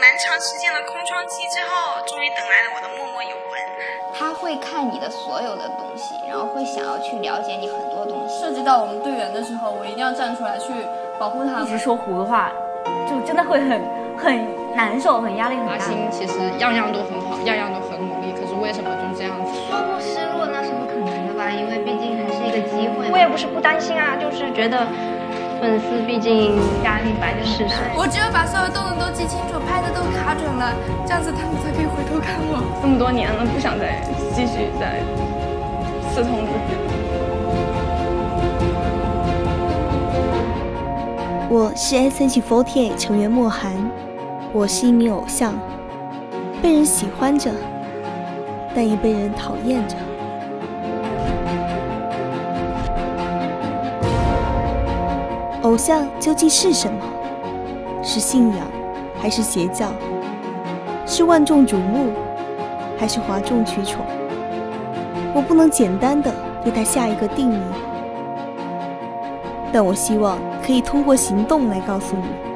蛮长时间的空窗期之后，终于等来了我的默默有闻。他会看你的所有的东西，然后会想要去了解你很多东西。涉及到我们队员的时候，我一定要站出来去保护他。一直说胡的话，就真的会很很难受，很压力很大。阿星其实样样都很好，样样都很努力，可是为什么就是这样子？说不失落那是不可能的吧？因为毕竟还是一个机会。我也不是不担心啊，就是觉得。粉丝毕竟压力摆在事实，我只有把所有动作都记清楚，拍的都卡准了，这样子他们才可以回头看我。这么多年了，不想再继续再刺痛自己。我是 S.H.48 成员莫寒，我是一名偶像，被人喜欢着，但也被人讨厌着。偶像究竟是什么？是信仰，还是邪教？是万众瞩目，还是哗众取宠？我不能简单的对他下一个定义，但我希望可以通过行动来告诉你。